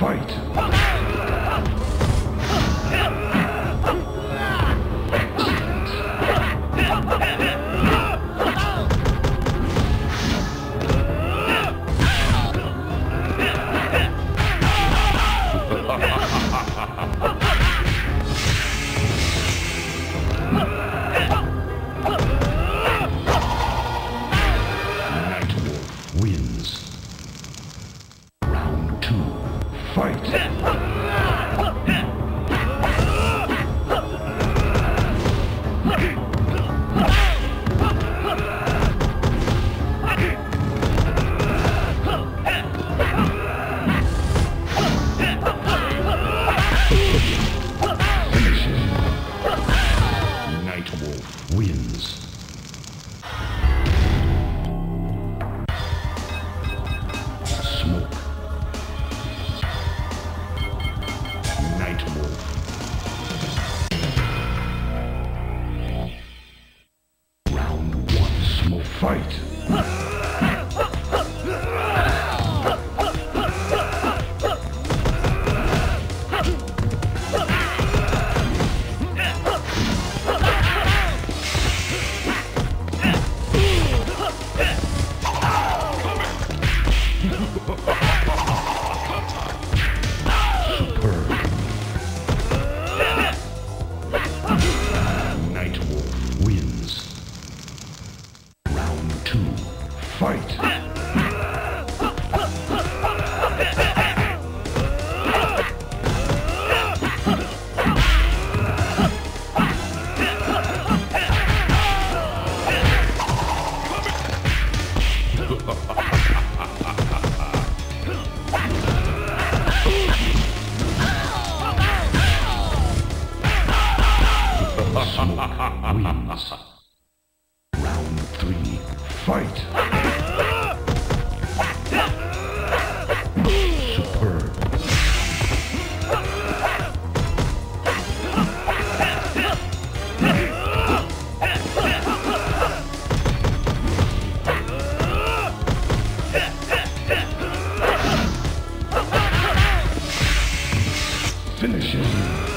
fight. Fight. Oh, Round three. Fight. Finish him.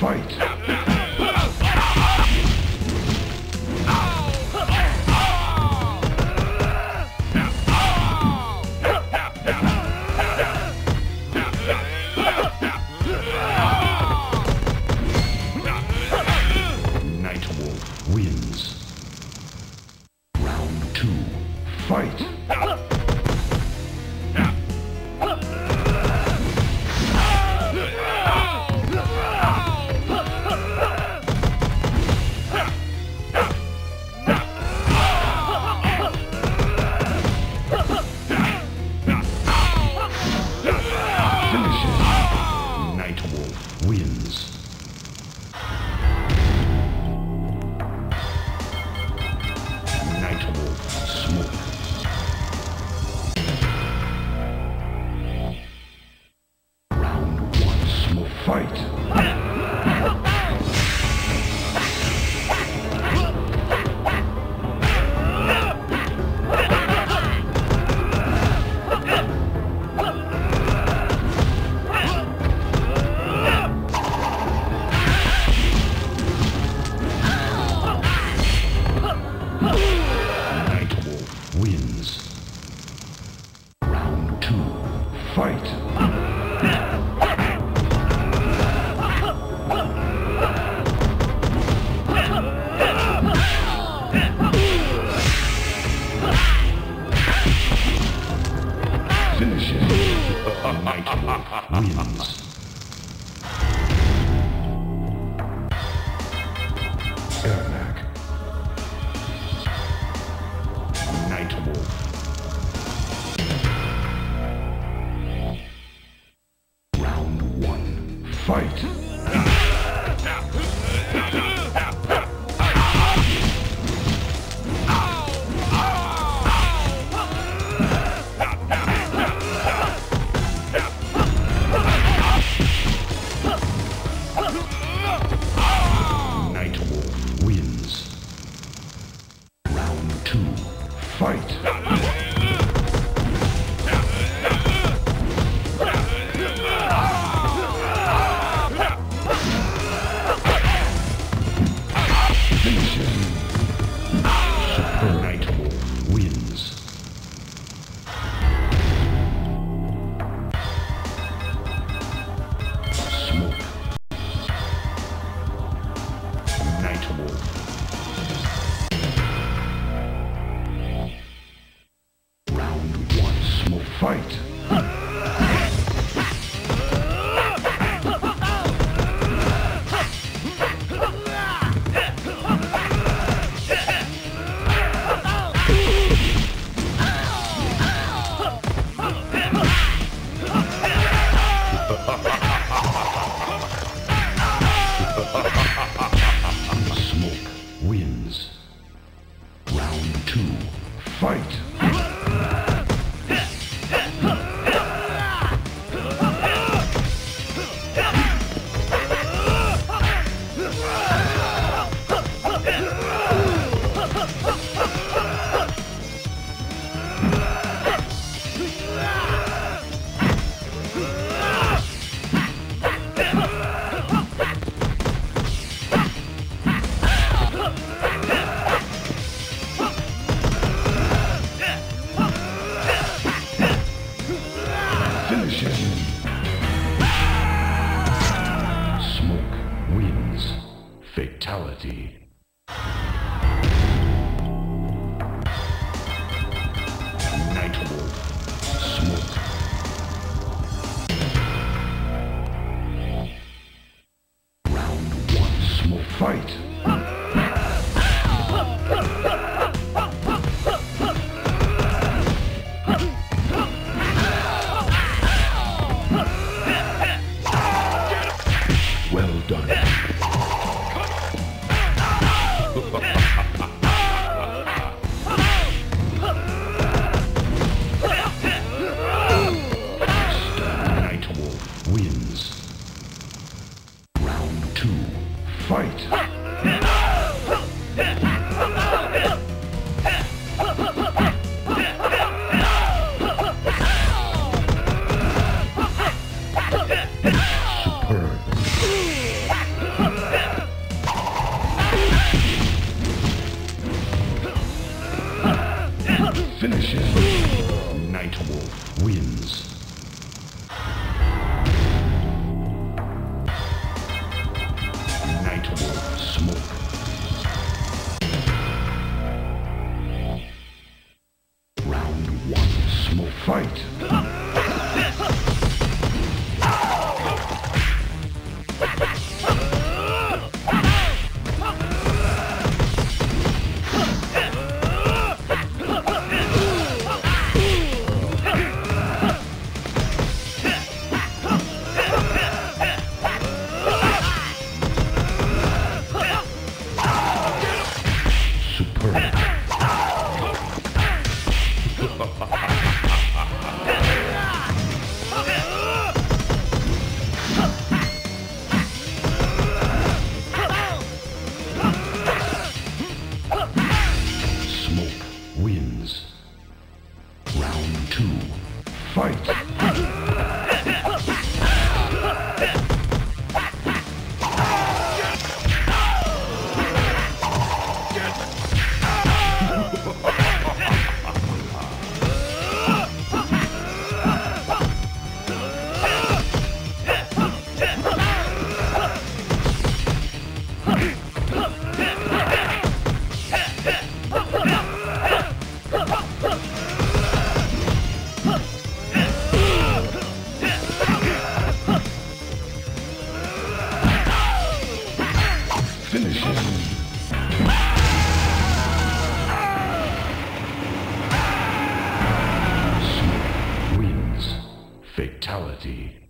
Fight! Fight! Fight! Smoke wins fatality. Ha Fatality.